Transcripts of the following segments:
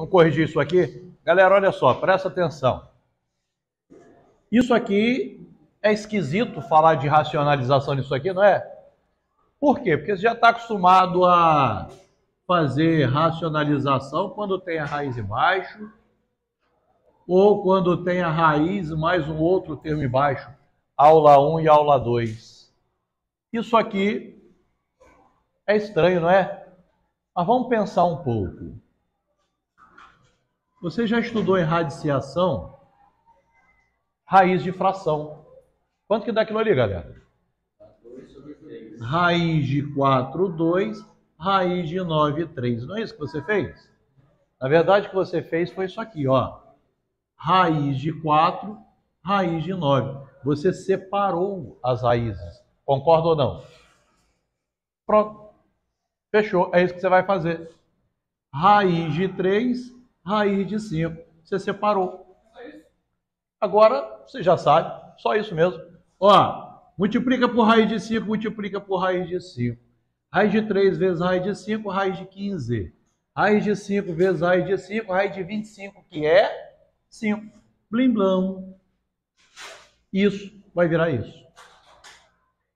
Vamos corrigir isso aqui? Galera, olha só, presta atenção. Isso aqui é esquisito falar de racionalização nisso aqui, não é? Por quê? Porque você já está acostumado a fazer racionalização quando tem a raiz embaixo, ou quando tem a raiz mais um outro termo embaixo, aula 1 e aula 2. Isso aqui é estranho, não é? Mas vamos pensar um pouco. Você já estudou em radiciação raiz de fração. Quanto que dá aquilo ali, galera? Raiz de 4, 2, raiz de 9, 3. Não é isso que você fez? Na verdade, o que você fez foi isso aqui, ó. Raiz de 4, raiz de 9. Você separou as raízes. Concorda ou não? Pronto. Fechou. É isso que você vai fazer. Raiz de 3, raiz de 5. Você separou. Agora você já sabe, só isso mesmo. Ó, multiplica por raiz de 5, multiplica por raiz de 5. Raiz de 3 vezes raiz de 5, raiz de 15. Raiz de 5 vezes raiz de 5, raiz de 25, que é 5. Blim blam. Isso vai virar isso.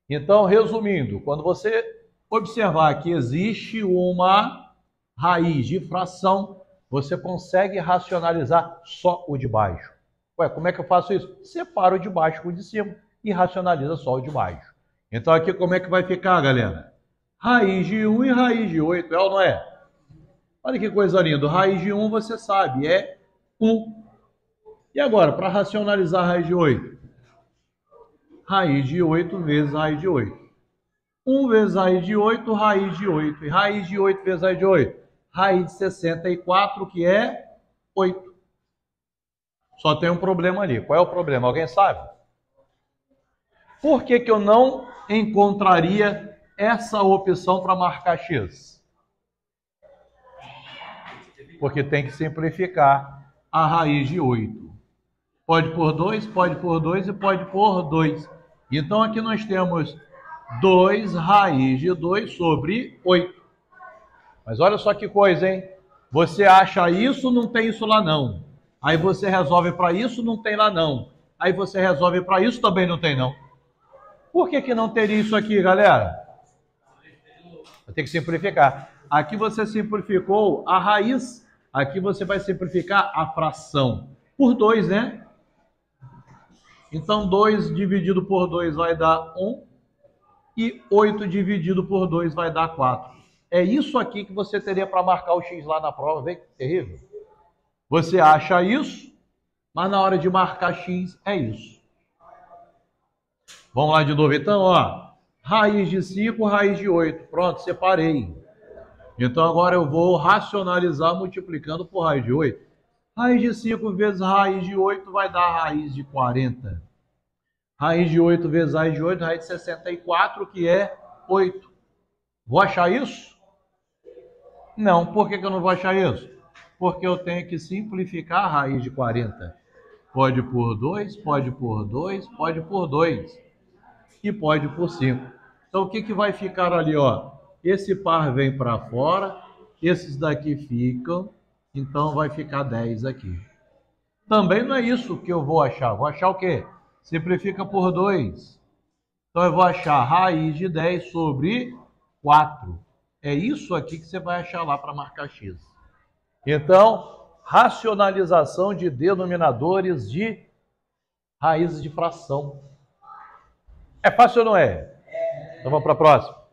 Então, resumindo, quando você observar que existe uma raiz de fração, você consegue racionalizar só o de baixo. Ué, como é que eu faço isso? Separo o de baixo com o de cima e racionaliza só o de baixo. Então aqui como é que vai ficar, galera? Raiz de 1 e raiz de 8, é ou não é? Olha que coisa linda. Raiz de 1 você sabe, é 1. E agora, para racionalizar a raiz de 8? Raiz de 8 vezes raiz de 8. 1 vezes raiz de 8, raiz de 8. E raiz de 8 vezes raiz de 8? Raiz de 64, que é 8. Só tem um problema ali. Qual é o problema? Alguém sabe? Por que, que eu não encontraria essa opção para marcar X? Porque tem que simplificar a raiz de 8. Pode por 2, pode por 2 e pode por 2. Então aqui nós temos 2 raiz de 2 sobre 8. Mas olha só que coisa, hein? Você acha isso, não tem isso lá não. Aí você resolve para isso, não tem lá não. Aí você resolve para isso, também não tem não. Por que, que não teria isso aqui, galera? Ter que simplificar. Aqui você simplificou a raiz, aqui você vai simplificar a fração. Por 2, né? Então, 2 dividido por 2 vai dar 1. Um, e 8 dividido por 2 vai dar 4. É isso aqui que você teria para marcar o x lá na prova. Vê que terrível. Você acha isso, mas na hora de marcar x é isso. Vamos lá de novo então, ó. Raiz de 5, raiz de 8. Pronto, separei. Então agora eu vou racionalizar multiplicando por raiz de 8. Raiz de 5 vezes raiz de 8 vai dar raiz de 40. Raiz de 8 vezes raiz de 8, raiz de 64, que é 8. Vou achar isso? Não. Por que, que eu não vou achar isso? porque eu tenho que simplificar a raiz de 40. Pode por 2, pode por 2, pode por 2 e pode por 5. Então o que, que vai ficar ali? Ó? Esse par vem para fora, esses daqui ficam, então vai ficar 10 aqui. Também não é isso que eu vou achar. Vou achar o quê? Simplifica por 2. Então eu vou achar raiz de 10 sobre 4. É isso aqui que você vai achar lá para marcar x. Então, racionalização de denominadores de raízes de fração. É fácil ou não é? Então vamos para a próxima.